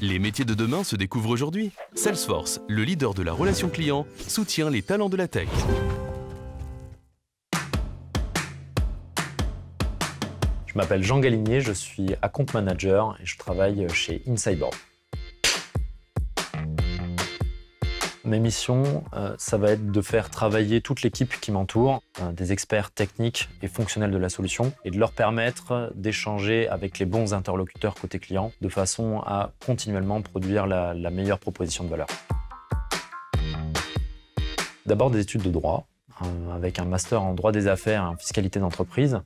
Les métiers de demain se découvrent aujourd'hui. Salesforce, le leader de la relation client, soutient les talents de la tech. Je m'appelle Jean Galinier, je suis account manager et je travaille chez Insideboard. Mes missions, euh, ça va être de faire travailler toute l'équipe qui m'entoure, euh, des experts techniques et fonctionnels de la solution, et de leur permettre d'échanger avec les bons interlocuteurs côté client, de façon à continuellement produire la, meilleure proposition de valeur. D'abord des études de droit, euh, avec un master en droit des affaires et en fiscalité d'entreprise,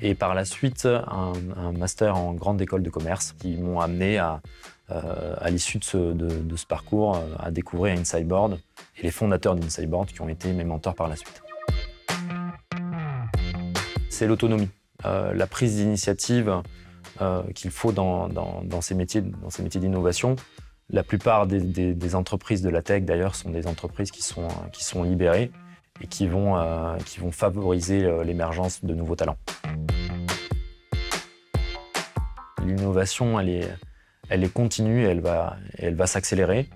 et par la suite un, master en grande école de commerce qui m'ont amené à, à l'issue de, ce, parcours euh, à découvrir Insideboard et les fondateurs d'Insideboard qui ont été mes mentors par la suite. C'est l'autonomie, euh, la prise d'initiative euh, qu'il faut dans, ces métiers, dans ces métiers d'innovation. La plupart des, entreprises de la tech, d'ailleurs, sont des entreprises qui sont, libérées et qui vont, euh, qui vont favoriser l'émergence de nouveaux talents. L'innovation, elle est, elle est continue elle va, elle va s'accélérer.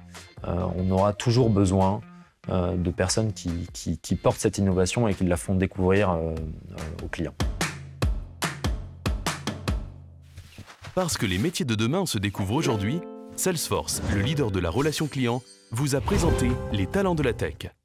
Euh, on aura toujours besoin euh, de personnes qui, portent cette innovation et qui la font découvrir euh, aux clients. Parce que les métiers de demain se découvrent aujourd'hui, Salesforce, le leader de la relation client, vous a présenté les talents de la tech.